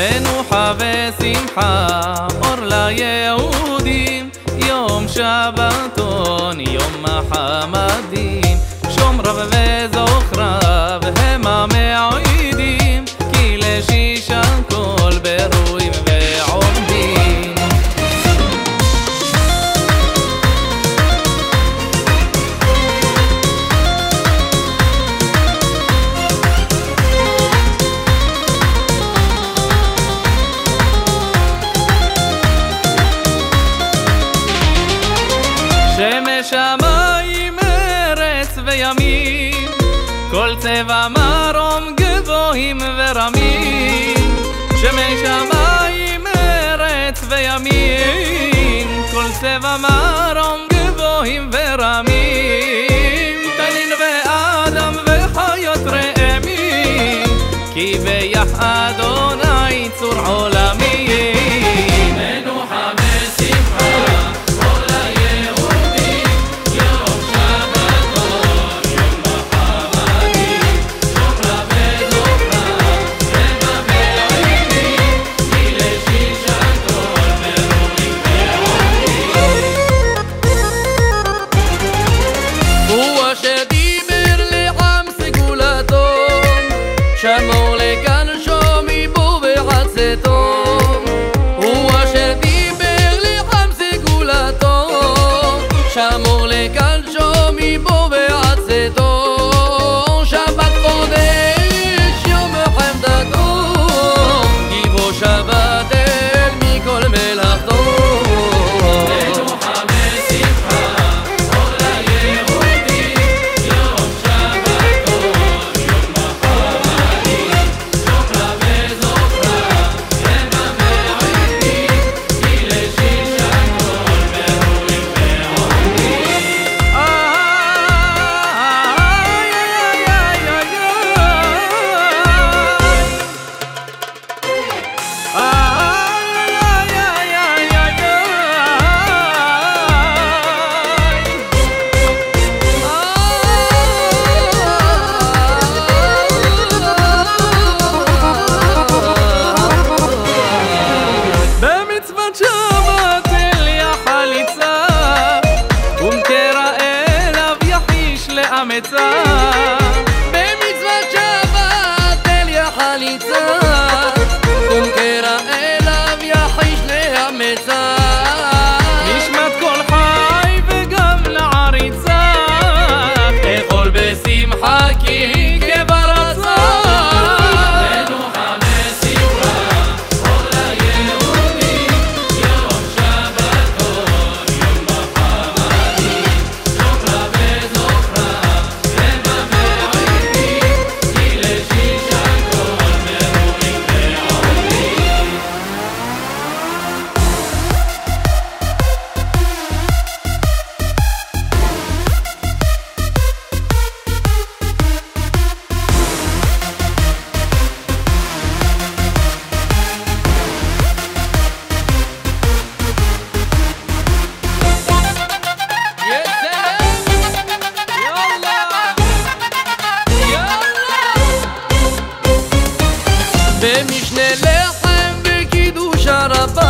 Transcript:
מנוחה ושמחה, אור ליהודים, יום שבתון, יום החמדים, שומריו וזוכריו שמש המים, ארץ וימים, כל צבע מרום גבוהים ורמים. שמש המים, ארץ וימים, כל צבע מרום גבוהים ורמים. תנין ואדם וחיות רעמים, כי ביחד אדוני צור עולמיים. shut up.